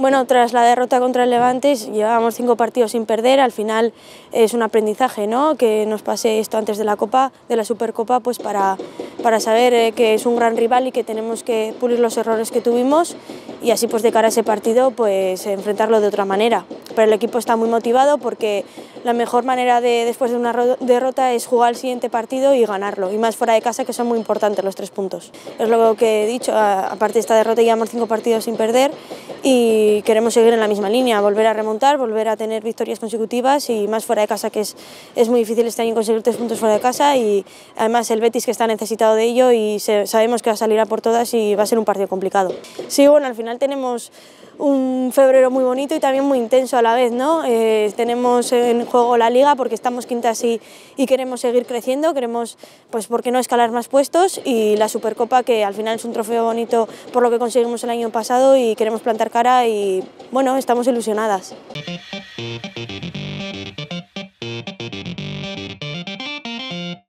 Bueno, tras la derrota contra el Levante, llevábamos cinco partidos sin perder, al final es un aprendizaje, ¿no? Que nos pase esto antes de la Copa, de la Supercopa, pues para, para saber eh, que es un gran rival y que tenemos que pulir los errores que tuvimos y así pues de cara a ese partido pues enfrentarlo de otra manera. Pero el equipo está muy motivado porque la mejor manera de después de una derrota es jugar el siguiente partido y ganarlo, y más fuera de casa que son muy importantes los tres puntos. Es lo que he dicho, aparte de esta derrota llevamos cinco partidos sin perder y queremos seguir en la misma línea, volver a remontar, volver a tener victorias consecutivas y más fuera de casa, que es, es muy difícil este año conseguir tres puntos fuera de casa y además el Betis que está necesitado de ello y sabemos que va a salir a por todas y va a ser un partido complicado. Sí, bueno, al final tenemos un febrero muy bonito y también muy intenso a la vez. ¿no? Eh, tenemos en juego la liga porque estamos quintas y, y, queremos seguir creciendo, queremos, pues, ¿por qué no escalar más puestos? Y la Supercopa, que al final es un trofeo bonito por lo que conseguimos el año pasado y queremos plantar cara y bueno, estamos ilusionadas.